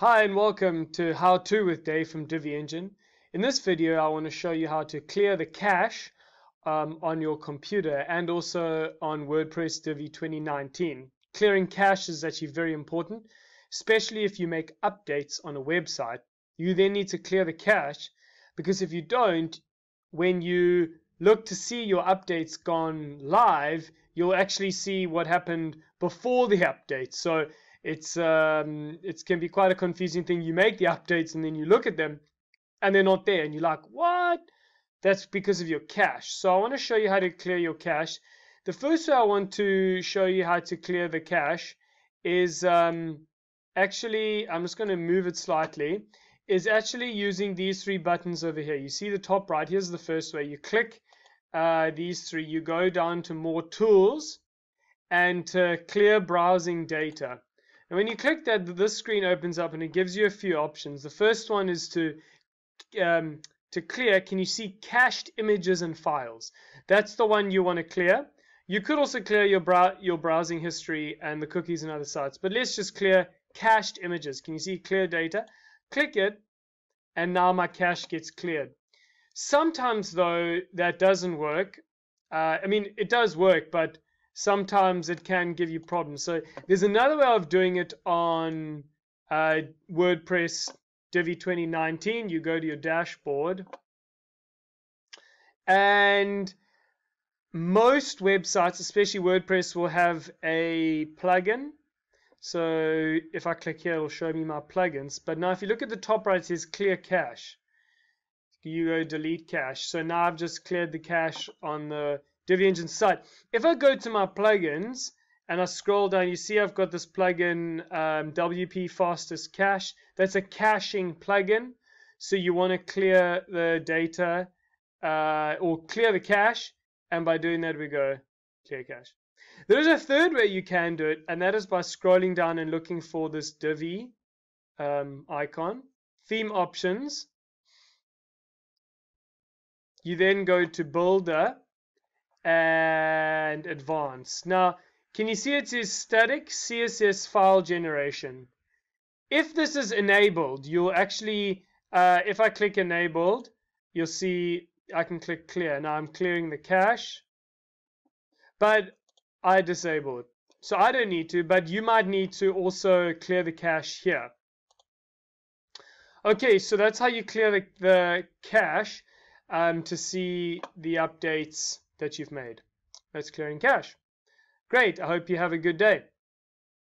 Hi and welcome to How To with Dave from Divi Engine. In this video I want to show you how to clear the cache um, on your computer and also on WordPress Divi 2019. Clearing cache is actually very important, especially if you make updates on a website. You then need to clear the cache because if you don't, when you look to see your updates gone live, you'll actually see what happened before the update. So it's um, it can be quite a confusing thing. You make the updates and then you look at them and they're not there, and you're like, what? That's because of your cache. So I want to show you how to clear your cache. The first way I want to show you how to clear the cache is um, actually, I'm just going to move it slightly, is actually using these three buttons over here. You see the top right, here's the first way. You click uh, these three, you go down to more tools and to clear browsing data. And when you click that, this screen opens up and it gives you a few options. The first one is to um, to clear. Can you see cached images and files? That's the one you want to clear. You could also clear your brow your browsing history and the cookies and other sites, but let's just clear cached images. Can you see clear data? Click it, and now my cache gets cleared. Sometimes though that doesn't work. Uh, I mean, it does work, but sometimes it can give you problems. So there's another way of doing it on uh, WordPress Divi 2019. You go to your dashboard and most websites, especially WordPress, will have a plugin. So if I click here, it'll show me my plugins. But now if you look at the top right, it says clear cache. You go delete cache. So now I've just cleared the cache on the Divi Engine site. If I go to my plugins and I scroll down, you see I've got this plugin um, WP Fastest Cache. That's a caching plugin. So you want to clear the data uh, or clear the cache. And by doing that, we go clear cache. There's a third way you can do it, and that is by scrolling down and looking for this Divi um, icon, theme options. You then go to Builder and advanced. Now, can you see it says static CSS file generation? If this is enabled, you'll actually, uh, if I click enabled, you'll see I can click clear. Now I'm clearing the cache, but I disable it. So I don't need to, but you might need to also clear the cache here. Okay, so that's how you clear the, the cache um, to see the updates that you've made. That's clearing cache. Great. I hope you have a good day.